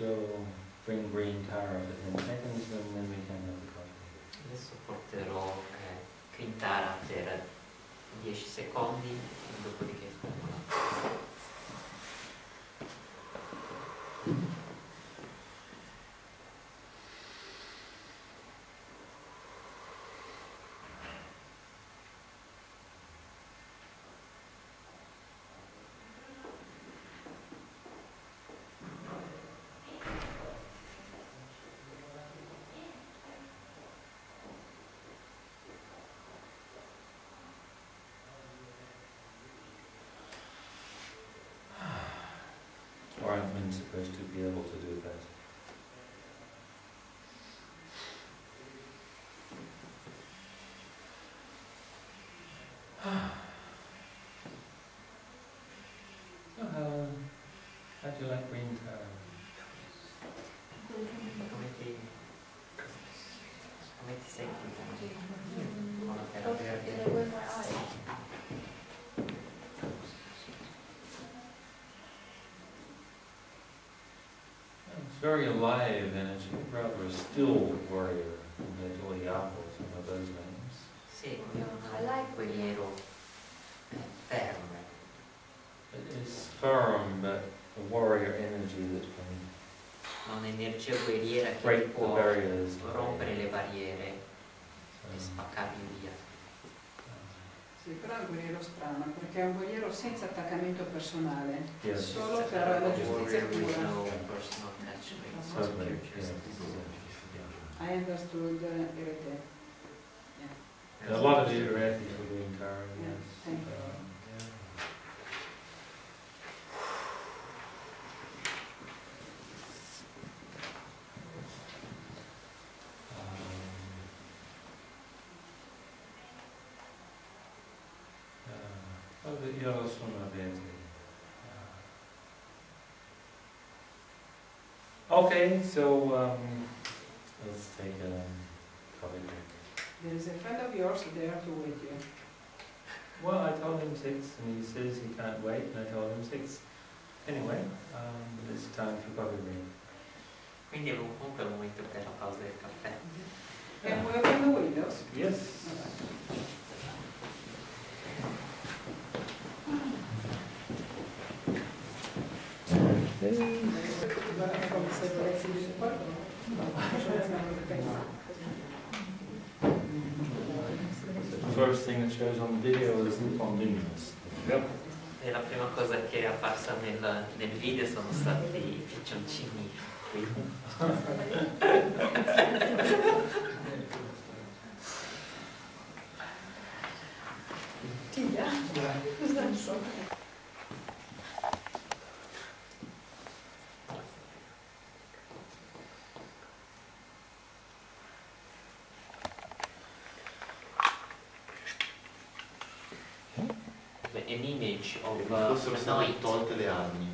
bring green tara 10 seconds and then we can have the. Adesso porterò eh, Quintara per 10 secondi, dopodiché fumo. Or I've supposed to be able to do that. So how, how do you like green tara? Come ti, come ti senti con la terra verde? It's very alive energy, rather a still warrior compared to Oyapo, some of those names. Sì, I like guerriero fermo. It is firm, but a warrior energy that can un'energia guerriera che può rompere le barriere e Um, spaccarli via. Sì, però è un guerriero strano, perché è un guerriero senza attaccamento personale, Yes. solo per la giustizia pura. no personal attachment, So Io sono abbienti. Uh, Okay, so um, let's take a coffee break. There is a friend of yours there to wait you. Well, I told him six, and he says he can't wait, and I told him six. Anyway, um, it's time for coffee break. Quindi è comunque il momento per la pausa del caffè. Can we open the windows? Yes. The first thing that shows on the video is Nippon Yep. E la prima cosa che è apparsa nel, nel video sono stati i piccioncini qui. Tia? Cosa so? An image of uh, a knight le armi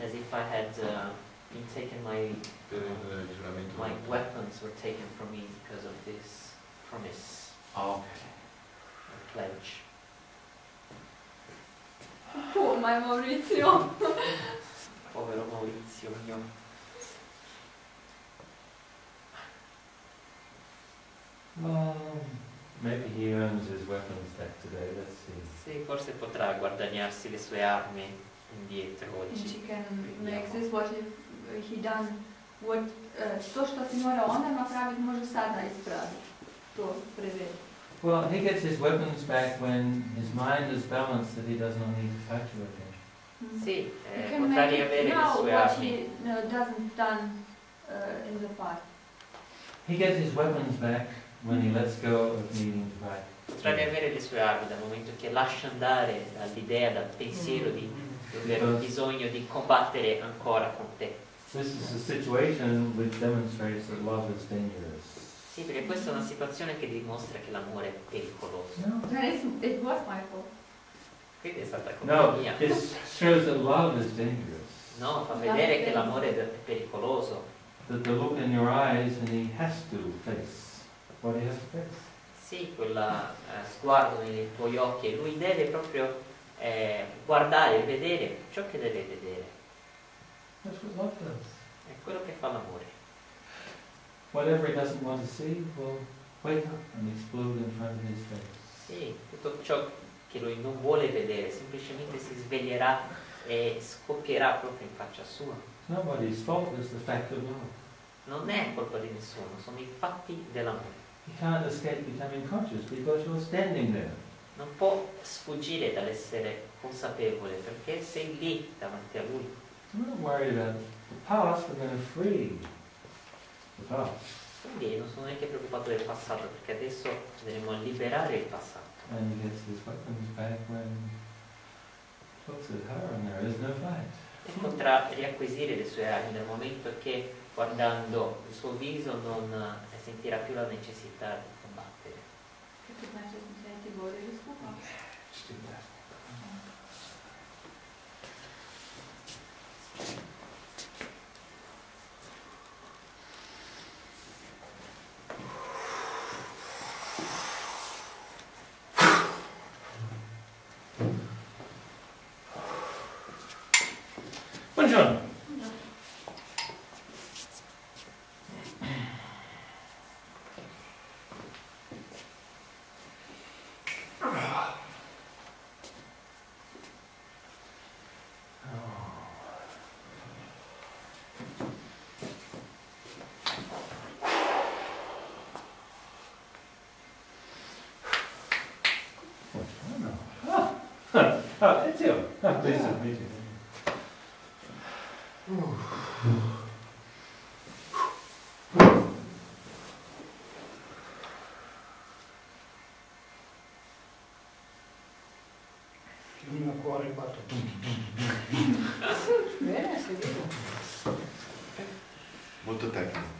as if I had uh, been taken my per my weapons were taken from me because of this promise Ah, ok. or pledge. Oh, my Maurizio. Povero Maurizio mio. Well, maybe he earns his weapons back today. Let's see. Sì, forse potrà guadagnarsi le sue armi indietro And oggi. she can make this what he, he done. What, uh, to što si mora onda napraviti može sada ispraviti. To prevedi. Well, he gets his weapons back when his mind is balanced that he does not need to fight you again. Sì, He eh, can potrà make riavere it le now sue what armi. he uh, doesn't done uh, in the past. He gets his weapons back when he lets go of needing to fight. Potrà riavere le sue armi dal momento che lascia andare dall'idea, dal pensiero di aver bisogno di combattere ancora con te. This is a situation which demonstrates that love is dangerous. Sì, perché questa è una situazione che dimostra che l'amore è pericoloso. No. It was my fault. Quindi è stata colpa No, mia. this shows that love is dangerous. No, fa vedere che l'amore è pericoloso. That the look in your eyes and he has to face what. Sì, quel eh, sguardo nei tuoi occhi e lui deve proprio eh, guardare e vedere ciò che deve vedere. È quello che fa l'amore. whatever he doesn't want to see will wake up and explode in front of his face. Sì, tutto ciò che lui non vuole vedere semplicemente si sveglierà e scoppierà proprio in faccia sua. Nobody's fault, it's the fact of love. Non è colpa di nessuno, sono i fatti dell'amore. You can't escape becoming conscious because you're standing there. Non può sfuggire dall'essere consapevole perché sei lì davanti a lui. I'm not worried about the past, we're going to free the past. Quindi non sono neanche preoccupato del passato perché adesso andremo a liberare il passato. And he gets his weapons back when he looks at her and there is no fight. E potrà riacquisire le sue armi nel momento che guardando il suo viso non eh, sentirà più la necessità di combattere. Che É, 아, 아 했지요? 아, 네, 있어, 네, Vinha agora Muito técnico.